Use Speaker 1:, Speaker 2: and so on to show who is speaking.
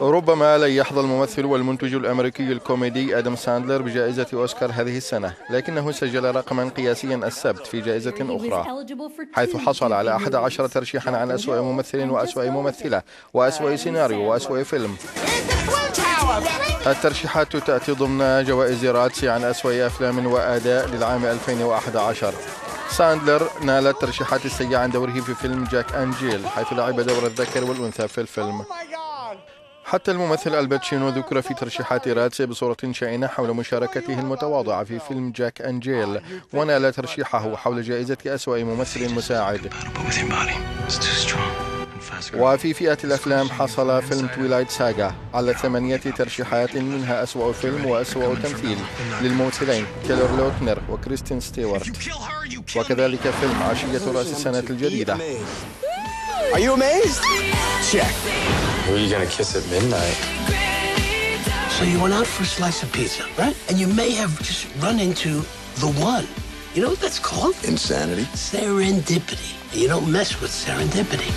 Speaker 1: ربما لن يحظى الممثل والمنتج الأمريكي الكوميدي آدم ساندلر بجائزة أوسكار هذه السنة لكنه سجل رقما قياسيا السبت في جائزة أخرى. حيث حصل على 11 ترشيحا عن أسوأ ممثل وأسوأ ممثلة وأسوأ سيناريو وأسوأ فيلم. الترشيحات تأتي ضمن جوائز راتسي عن أسوأ أفلام وأداء للعام 2011 ساندلر نال الترشيحات السيئة عن دوره في فيلم جاك أند جيل حيث لعب دور الذكر والأنثى في الفيلم. حتى الممثل آل باتشينو ذكر في ترشيحات راتسي بصورة شائنة حول مشاركته المتواضعة في فيلم جاك أند جيل ونال ترشيحه حول جائزة أسوأ ممثل مساعد. وفي فئة الأفلام حصل فيلم تويلايت ساغا على ثمانية ترشيحات منها أسوأ فيلم وأسوأ تمثيل للممثلين تيلور لوتنر وكريستين ستيوارت وكذلك فيلم عشية رأس السنة الجديدة
Speaker 2: Are you amazed? Check.
Speaker 3: Who are you gonna kiss at midnight?
Speaker 4: So you went out for a slice of pizza, right? And you may have just run into the one. You know what that's called?
Speaker 2: Insanity.
Speaker 4: Serendipity. You don't mess with serendipity.